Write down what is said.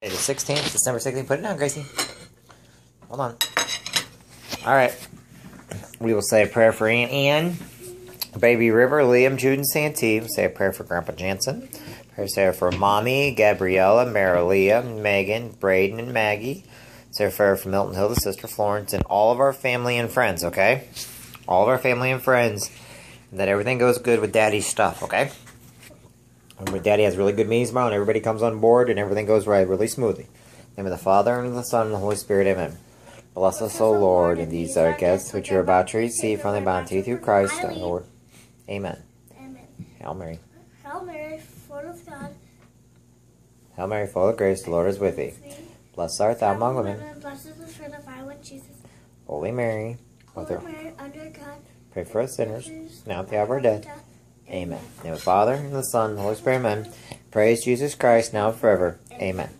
It is 16th, December 16th. Put it down, Gracie. Hold on. All right. We will say a prayer for Aunt Ann, Baby River, Liam, Jude, and Santee. We'll say a prayer for Grandpa Jansen. Prayer say for Mommy, Gabriella, Marilia, Megan, Braden, and Maggie. Say a prayer for Milton Hill, the sister Florence, and all of our family and friends, okay? All of our family and friends. That everything goes good with Daddy's stuff, okay? And Daddy has really good meetings tomorrow, and everybody comes on board, and everything goes right really smoothly. In the name of the Father, and of the Son, and the Holy Spirit, amen. Bless us, O Lord, and these are gifts which you're about to receive from the bounty through Christ our Lord. Amen. Amen. Hail Mary. Hail Mary, full of God. Hail Mary, full of grace, the Lord is with thee. Blessed art thou among women. Blessed is the fruit of thy womb, Jesus. Holy Mary, Holy Mother, Mary, under God. pray for us sinners, now at the hour of our death. Amen. In the Father, and the Son, and the Holy Spirit, amen. Praise Jesus Christ, now and forever. Amen.